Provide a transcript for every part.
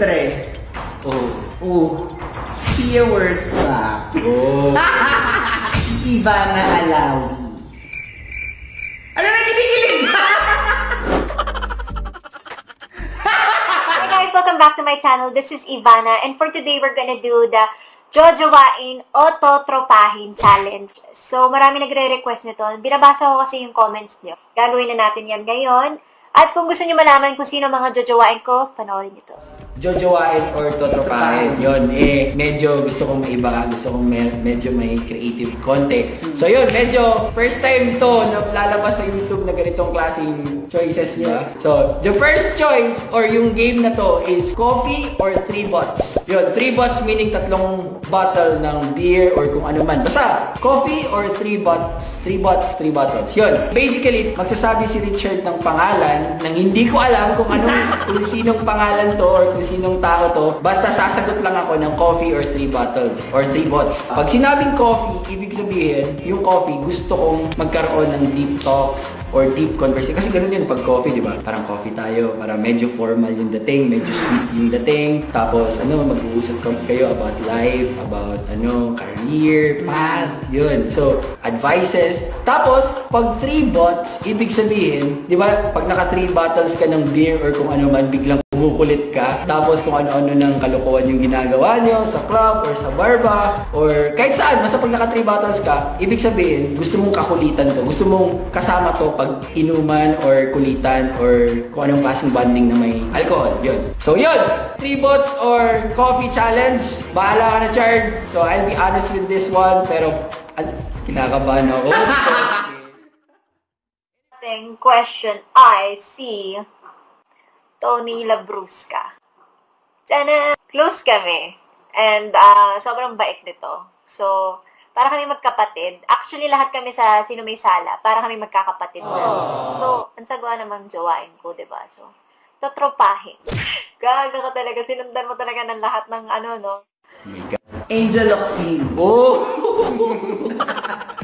ilustre. Oh. Oh. Pia Wurzbach. Oh. Ivana Alawi. Alam mo, kinikilig ba? Hi guys, welcome back to my channel. This is Ivana and for today we're gonna do the Jojowain Ototropahin Challenge. So, marami nagre-request nito. Binabasa ko kasi yung comments nyo. Gagawin na natin yan ngayon. At kung gusto nyo malaman kung sino mga Jojowain ko, panoorin nyo to. Jojowain or totropahin. Yun, eh, medyo gusto kong maiba. Gusto kong me- medyo may creative konti. So yun, medyo first time to na lalabas sa YouTube na ganitong klaseng choices, ba? So, the first choice or yung game na to is coffee or three bots. Yun, three bots meaning tatlong bottle ng beer or kung ano man. Basta, coffee or three bots, three bots, three bottles. Yun, basically, magsasabi si Richard ng pangalan nang hindi ko alam kung anong, kung sinong pangalan to or kung sinong tao to. Basta sasagot lang ako ng coffee or three bottles or three bots. Pag sinabing coffee, ibig sabihin, yung coffee, gusto kong magkaroon ng deep talks or deep conversation. Kasi ganun yun pag coffee, di ba? Parang coffee tayo, parang medyo formal yung dating, medyo sweet yung dating. Tapos, ano, mag-uusap ka- kayo about life, about, ano, career, path, yun. So, advices. Tapos, pag three bots, ibig sabihin, di ba, pag naka three bottles ka ng beer or kung ano man, biglang kumukulit ka. Tapos kung ano-ano ng kalokohan yung ginagawa nyo sa club or sa barba or kahit saan. Basta pag naka 3 bottles ka, ibig sabihin, gusto mong kakulitan to. Gusto mong kasama to pag inuman or kulitan or kung anong klaseng bonding na may alcohol. Yun. So yun! 3 bots or coffee challenge. Bahala ka na, Chard. So I'll be honest with this one. Pero an- kinakabahan ako. Question I see Tony Labrusca. Sana close kami. And ah, sobrang bait nito. So, para kami magkapatid. Actually, lahat kami sa Sino May Sala, para kami magkakapatid na. So, ang sagwa namang jowain ko, di ba? So, totropahin. Gaga ka talaga. Sinundan mo talaga ng lahat ng ano, no? Oh. Angel Oxine. Oh!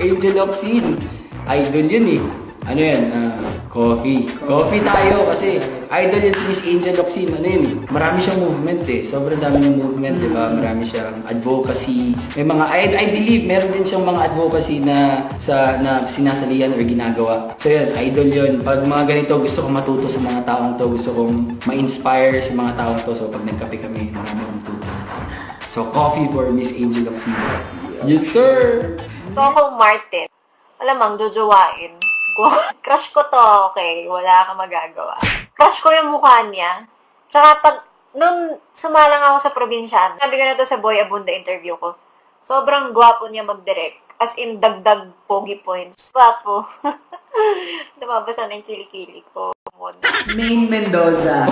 Angel Oxine. Idol yun eh. Ano yan? Ah, coffee. Coffee tayo kasi idol yun si Miss Angel Oxine. Ano yun eh? Marami siyang movement eh. Sobrang dami niyang movement, di ba? Marami siyang advocacy. May mga, I, I believe, meron din siyang mga advocacy na sa na sinasalihan or ginagawa. So yun, idol yun. Pag mga ganito, gusto kong matuto sa mga taong to. Gusto kong ma-inspire sa mga taong to. So pag nagkape kami, marami akong tutunan sa kanya. So coffee for Miss Angel Oxine. Yes, sir! Coco Martin. Alamang, jojowain. Ko- Crush ko to, okay. Wala kang magagawa. Crush ko yung mukha niya. Tsaka pag, nung sumalang ako sa probinsya, sabi ko na to sa Boy Abunda interview ko, sobrang gwapo niya mag-direct. As in, dagdag pogi points. Gwapo. Namabasa na yung kilikili ko. Maine Mendoza.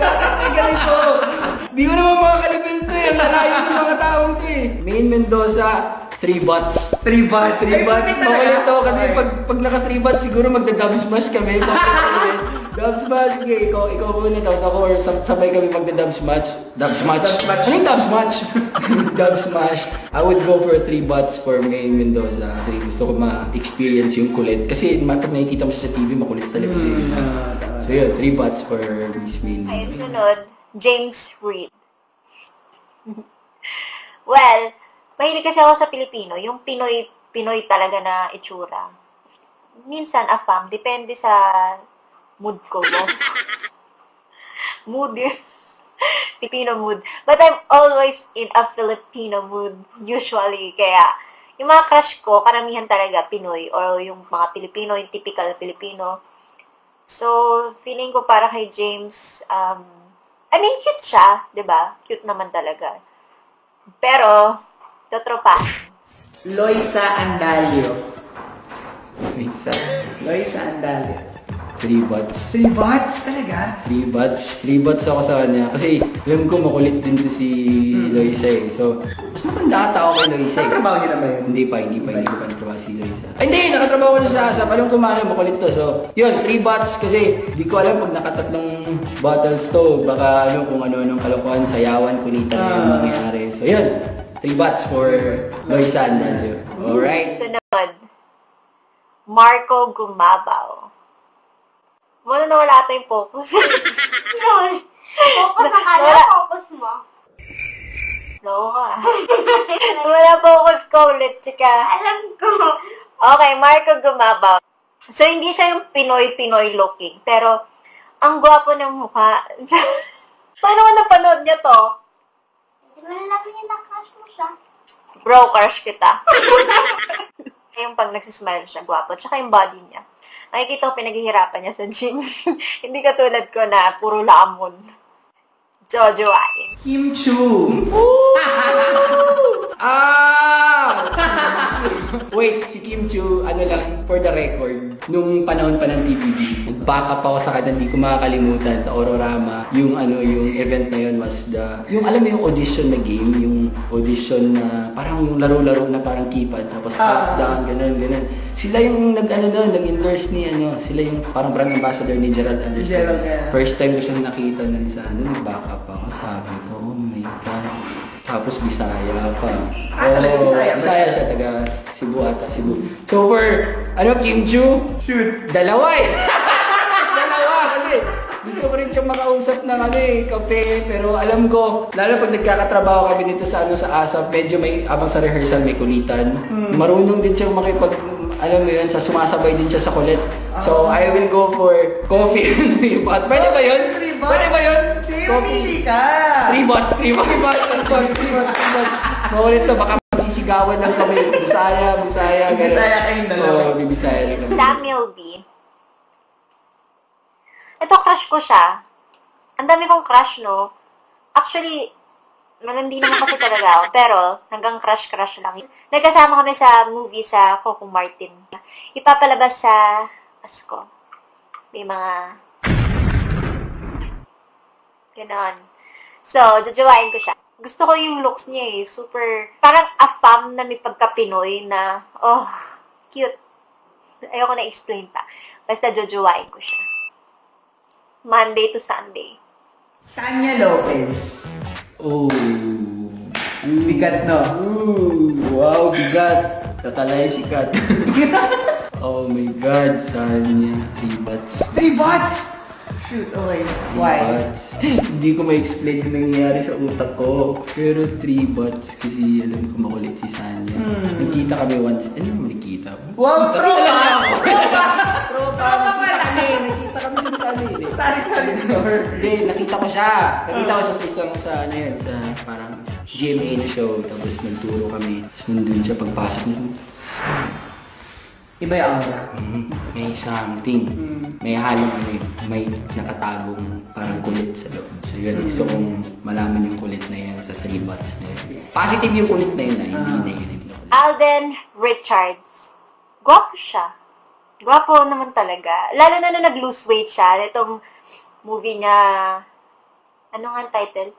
Bakit may ganito? Di ko naman makakalibil to eh. Ang lalayo ng mga taong to eh. Main Mendoza, 3 bots. Three bot. 3 bots. Makulit to kasi pag, pag naka 3 bots siguro magda-dub smash kami. Dub smash, okay, ikaw, ikaw muna tapos ako or sab- sabay kami magda-dub smash. Dub smash. Ano yung dub smash? dub smash. I would go for 3 bots for Main Mendoza kasi gusto ko ma-experience yung kulit. Kasi pag nakikita mo siya sa TV, makulit talaga siya. So yun, 3 bots for Miss Main Ay, sunod, James Reed. well, mahilig kasi ako sa Pilipino. Yung Pinoy, Pinoy talaga na itsura. Minsan, afam. Depende sa mood ko. mood yun. Filipino mood. But I'm always in a Filipino mood, usually. Kaya, yung mga crush ko, karamihan talaga Pinoy. Or yung mga Pilipino, yung typical Filipino. So, feeling ko para kay James, um, I mean, cute siya, ba? Cute naman talaga. Pero, totropa. Loisa Andalio. Isa. Loisa Andalio. 3 bots. Three bots talaga? 3 bots. 3 bots ako sa kanya. Kasi alam ko makulit din to si Loisa eh. So, mas matanda ata ako kay Loisa eh. Nakatrabaho niyo na ba yun? Hindi pa, hindi pa, hindi ko pa natrabaho si Loisa. Ay, hindi! Nakatrabaho ko sa ASAP. Alam ko maano, makulit to. So, yun, 3 bots kasi di ko alam pag nakatatlong bottles to. Baka ano, kung ano-anong kalokohan, sayawan, kulitan na yung Ah. mangyayari. So, yun. 3 bots for Loisa and Dalio. Alright? Sunod, Marco Gumabaw. Muna nawala ata yung focus. Yun. Focus sa kanya, Wala. focus mo. No ka. Wala focus ko ulit, chika. Alam ko. Okay, Marco Gumabaw. So, hindi siya yung Pinoy-Pinoy looking. Pero, ang gwapo ng mukha. Paano ko napanood niya to? Hindi mo na natin yung na-crush mo siya. Bro, crush kita. yung pag nagsismile siya, gwapo. Tsaka yung body niya. Nakikita ko pinaghihirapan niya sa gym. Hindi katulad ko na puro lamon. Jojo Ain. Kim Chu. Ah! Wait, si Kim Chu, ano lang, for the record, nung panahon pa ng TVB, nag-backup ako sa kanya, hindi ko makakalimutan, sa Ororama, yung ano, yung event na yun was the, yung alam mo yung audition na game, yung audition na, parang yung laro-laro na parang keypad, tapos Ah. countdown, ganun, ganun. Sila yung nag, ano doon, nag-endorse ni, ano, sila yung parang brand ambassador ni Gerald Anderson. Gerald, yeah. First time ko siyang nakita nun sa, ano, nag-backup ako, sabi ko, oh my God. Tapos Bisaya pa. Ah, talaga Oo, Bisaya? Bisaya siya, taga Cebu ata, Cebu. So for, ano, Kim Chu, Shoot. dalawa eh. makausap ng ano eh, kape. Pero alam ko, lalo pag nagkakatrabaho kami dito sa ano sa ASAP, medyo may, abang sa rehearsal may kulitan. Marunong din siyang makipag, alam mo yun, sa sumasabay din siya sa kulit. So I will go for coffee and three bot. Pwede ba yun? Pwede ba yun? Sige, ka. Three bots, three bots. Three bots, three bots, three bots, three bots. Makulit to, baka magsisigawan lang kami. Bisaya, Bisaya, ganun. Bisaya kayong dalawa. Oo, bibisaya lang kami. Samuel B. Ito, crush ko siya. Ang dami kong crush, no? Actually, magandi naman kasi talaga ako. Pero, hanggang crush-crush lang. Nagkasama kami sa movie sa Coco Martin. Ipapalabas sa Pasko. May mga... Ganon. So, jujuwain ko siya. Gusto ko yung looks niya eh. Super, parang afam na may pagka-Pinoy na, oh, cute. Ayoko na explain pa. Basta jojowain ko siya. Monday to Sunday. Sanya Lopez. Oh. Ang bigat, no? Ooh, wow, bigat. Tatalay sikat. oh my God, saan niya? Three bats. Three bots! Shoot, okay. Three Why? bats. Hindi ko ma-explain yung nangyayari sa utak ko. Pero three bats kasi alam ko makulit si Sanya. Hmm. Nagkita kami once. Ano naman nagkita? Wow, tropa! Tropa! Hindi, nakita ko siya. Nakita ko siya sa isang, sa ano yun, sa parang GMA na show. Tapos nagturo kami. Tapos nandun siya pagpasok niya. Iba yung aura. Mhm, may something. Hmm. May halong ano eh, may nakatagong parang kulit sa loob. So yun, gusto kong malaman yung kulit na yan sa three bots na yun. Positive yung kulit na yun ah, hindi Ah. negative na kulit. Alden Richards. Gwapo siya. Gwapo naman talaga. Lalo na nung nag-lose weight siya. Itong movie niya, ano nga ang title?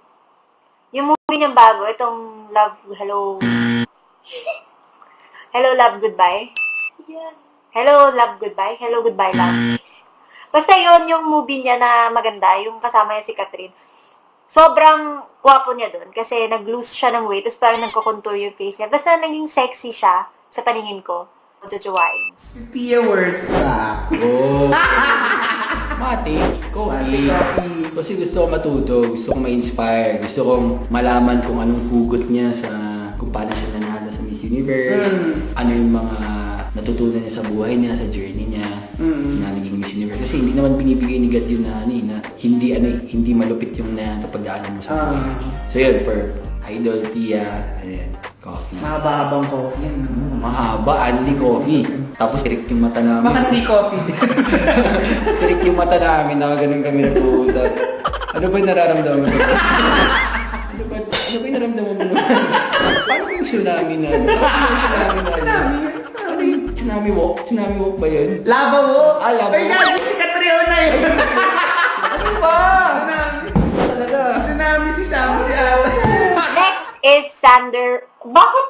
Yung movie niya bago, itong Love, Hello, Hello, Love, Goodbye. Yan. Hello, Love, Goodbye. Hello, Goodbye, Love. Basta yon yung movie niya na maganda, yung kasama niya si Catherine. Sobrang gwapo niya doon kasi nag-lose siya ng weight, tapos parang nagko-contour yung face niya. Basta naging sexy siya sa paningin ko. Jojowain. Si Pia Wurzbach. Oh! Mati, coffee. Coffee. Kasi gusto ko matuto, gusto kong ma-inspire, gusto kong malaman kung anong hugot niya sa kung paano siya nanalo sa Miss Universe, Mm. ano yung mga natutunan niya sa buhay niya, sa journey niya, Mm. na naging Miss Universe. Kasi hindi naman binibigay ni God yun na, ano, eh, na hindi, ano, eh, hindi malupit yung napagdaanan mo sa buhay. Ah. So yun, for Idol, Pia, ayan, coffee. Mahaba-habang coffee yan. Mm, mahaba, Andy Coffee. Tapos tirik yung mata namin. Three coffee. Tirik yung mata namin, na ganun kami nag-uusap. Ano ba yung nararamdaman mo? ano ba, ano ba yung nararamdaman mo? Paano yung tsunami na? Ano ba yung tsunami na? Ano yung tsunami walk? Tsunami walk ba yun? Lava walk. Ah, lava Ay, walk. gago si Catriona yun. Ano ba? Tsunami. Talaga. Tsunami si Shamu si Ala. Next is Sander. Bakit?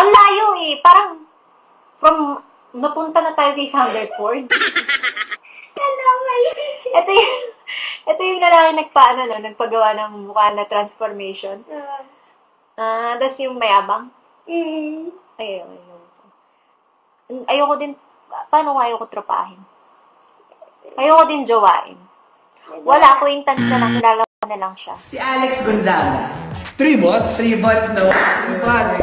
Ang layo eh. Parang from napunta na tayo kay Sander Ford. Hello, my ito yung, ito yung lalaki nagpaano no, nagpagawa ng mukha na transformation. Ah, tas yung mayabang. Mm. Ay, ayoko. Ayoko din, paano ko ayoko tropahin? Ayoko din jowain. Wala, acquaintance na lang, kilala ko na lang siya. Si Alex Gonzaga. Three bots? Three bots, no? Three bots.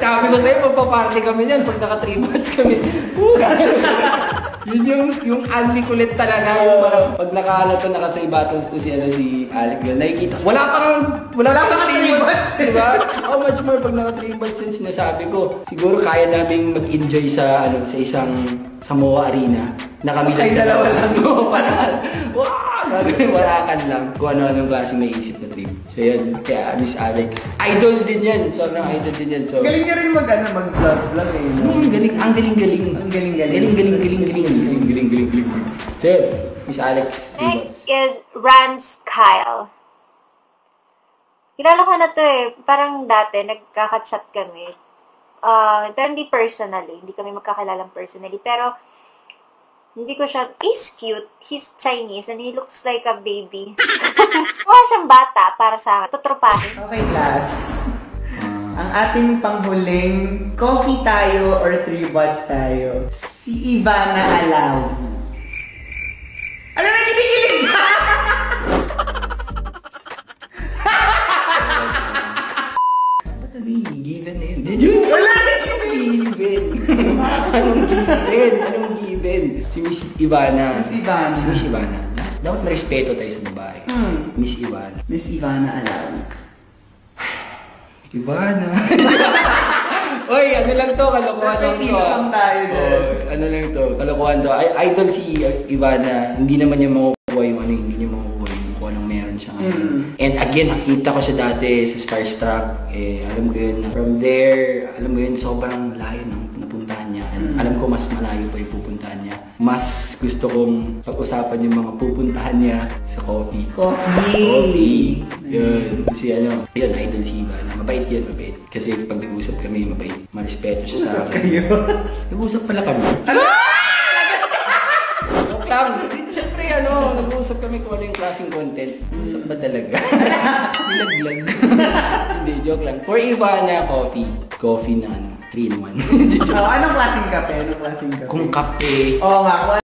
Sabi ko sa'yo, magpa-party kami niyan pag naka three bots kami. Yun yung, yung Andy kulit talaga. Yung parang pag naka, ano to, naka three buttons to si, ano, si Alec yun. Nakikita. Wala pa kang, wala pa kang three bots. Diba? How much more pag naka three bots yun sinasabi ko. Siguro kaya naming mag-enjoy sa, ano, sa isang Samoa Arena na kami lang dalawa lang. Parang, wow! Gagawin, walakan lang. Kung ano-anong klaseng may isip na. So yun, kaya Miss Alex. Idol din yan. Sobrang idol din yan. So, Galing niya rin mag, ano, mag-vlog-vlog eh. no? ano, ang galing, ang galing-galing. Ang galing-galing. Galing, galing, galing, galing, galing, galing, galing, galing. So yun, Miss Alex. Next is Rance Kyle. Kilala ko na to eh. Parang dati, nagkaka-chat kami. Uh, pero hindi personally. Hindi kami magkakalalang personally. Pero, hindi ko siya, he's cute. He's Chinese and he looks like a baby. Mukha siyang bata para sa akin. Tutropahin. Okay, class. Ang ating panghuling coffee tayo or three bots tayo. Si Ivana Alaw. Alam na, kinikilig ka! Given na yun? Medyo wala. Anong given? Anong given? Ivana. Miss Ivana. Si Miss Ivana. Dapat may respeto tayo sa babae. Hmm. Miss Ivana. Miss Ivana Alaw. Ivana. Oy, ano lang to, kalokohan lang to. Tayo. Oy, ano lang to, kalokohan to. I idol si Ivana, hindi naman niya makukuha yung ano, hindi niya makukuha yung kung anong meron siya ngayon. Mm. And again, nakita ko siya dati sa Starstruck. Eh, alam ko yun, from there, alam mo yun, sobrang layo ng napuntahan niya. And alam ko mas malayo pa yung. Mas gusto kong pag-usapan yung mga pupuntahan niya sa coffee. Coffee! Coffee. Yun. Kasi ano, yun, idol si Ivana. Mabait yan, mabait. Kasi pag nag-usap kami, mabait. Marespeto siya sa akin. Kayo. Nag-usap pala kami. Joke lang. Dito syempre ano, nag-uusap kami kung ano yung klaseng content. Usap ba talaga? Nilaglag. Hindi, joke lang. For Ivana, coffee. Coffee na ano, 3 in 1. Oh, anong klaseng kape? Anong klaseng kape? Kung kape, Oo nga,